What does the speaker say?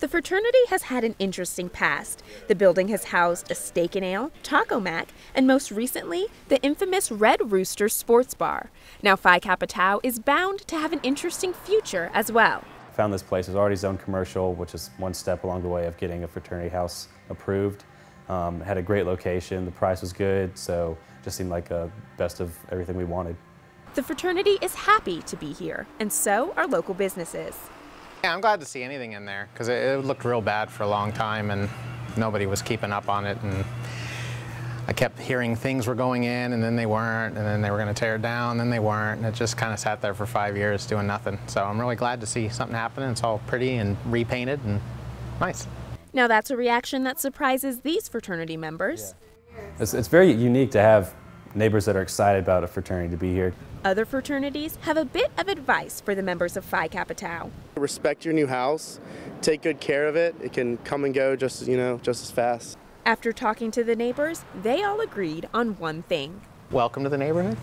The fraternity has had an interesting past. The building has housed a steak and ale, Taco Mac, and most recently, the infamous Red Rooster Sports Bar. Now, Phi Kappa Tau is bound to have an interesting future as well. Found this place was already zoned commercial, which is one step along the way of getting a fraternity house approved. Um, had a great location, the price was good, so just seemed like a best of everything we wanted. The fraternity is happy to be here, and so are local businesses. Yeah, I'm glad to see anything in there because it, it, looked real bad for a long time and nobody was keeping up on it. And I kept hearing things were going in and then they weren't, and then they were going to tear it down, and then they weren't, and it just kind of sat there for five years doing nothing. So I'm really glad to see something happening. It's all pretty and repainted and nice. Now that's a reaction that surprises these fraternity members. Yeah. It's, it's very unique to have neighbors that are excited about a fraternity to be here. Other fraternities have a bit of advice for the members of Phi Kappa Tau. Respect your new house, take good care of it. It can come and go just, you know, just as fast. After talking to the neighbors, they all agreed on one thing. Welcome to the neighborhood.